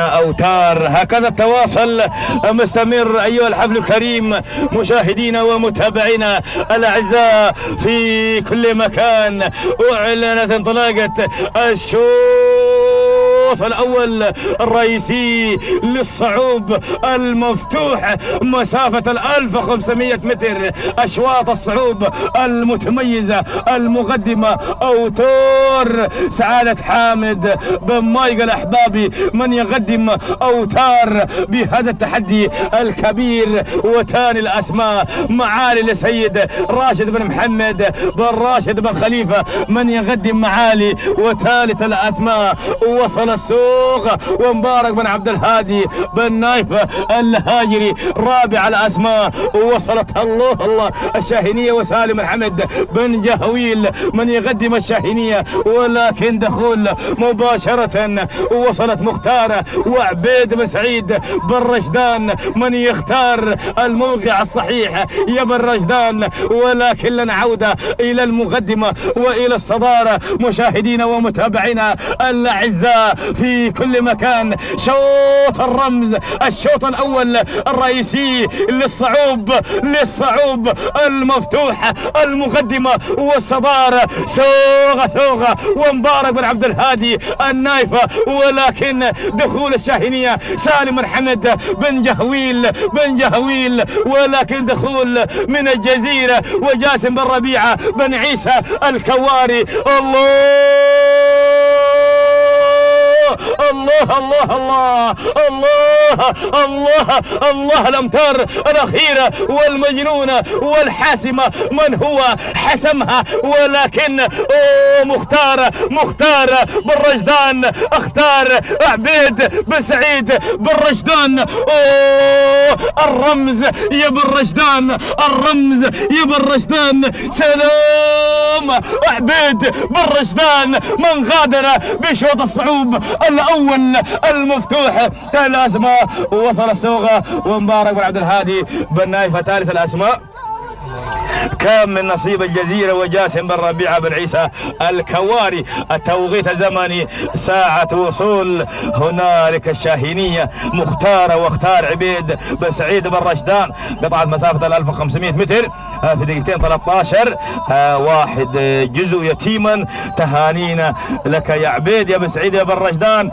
أوتار. هكذا التواصل مستمر أيها الحفل الكريم مشاهدينا ومتابعينا. الأعزاء في كل مكان. أعلنت انطلاقة الشوط الأول الرئيسي للصعوب المفتوح مسافة ال 1500 متر أشواط الصعوب المتميزة المقدمة أوتار سعادة حامد بن مايق الأحبابي من يقدم أوتار بهذا التحدي الكبير. وتاني الأسماء معالي السيد راشد بن محمد بن راشد بن خليفة من يقدم معالي. وثالث الأسماء وصل السوق. ومبارك بن عبد الهادي بن نايفة الهاجري رابع الأسماء. وصلت الله الله. الشاهينية وسالم الحمد بن جهويل من يقدم الشاهينية. ولكن دخول مباشرة وصلت مختارة وعبيد بن سعيد بن رشدان من يختار الموقع الصحيح. يا بن رشدان ولكن لنا عودة إلى المقدمة وإلى الصدارة. مشاهدينا ومتابعينا الأعزاء في كل مكان. شوط الرمز الشوط الأول الرئيسي للصعوب للصعوب المفتوحة المقدمة والصدارة سوغة سوغة ومبارك بن عبد الهادي النايفة. ولكن دخول الشاهينية سالم محمد بن جهويل بن جهويل. ولكن دخول من الجزيرة وجاسم بن ربيعة بن عيسى الكواري. الله! الله الله الله الله الله الأمتار الأخيرة والمجنونة والحاسمة. من هو؟ حسمها. ولكن أوه مختار مختار بن رشدان أختار عبيد بن سعيد بن اوه الرمز يا بن رشدان الرمز يا بن رشدان سلام عبيد بن رشدان من غادر بشوط الصعوب الأول؟ المفتوح. الأسماء وصل السوغه ومبارك بن عبد الهادي بن نايفه ثالث الأسماء. كان من نصيب الجزيرة وجاسم بن ربيعة بن عيسى الكواري. التوقيت الزمني ساعة وصول. هنالك الشاهينية مختارة واختار عبيد بن سعيد بن رشدان. قطعة مسافة ال 1500 متر في دقيقتين 13 واحد جزء يتيما. تهانينا لك يا عبيد يا بن سعيد يا بن رشدان.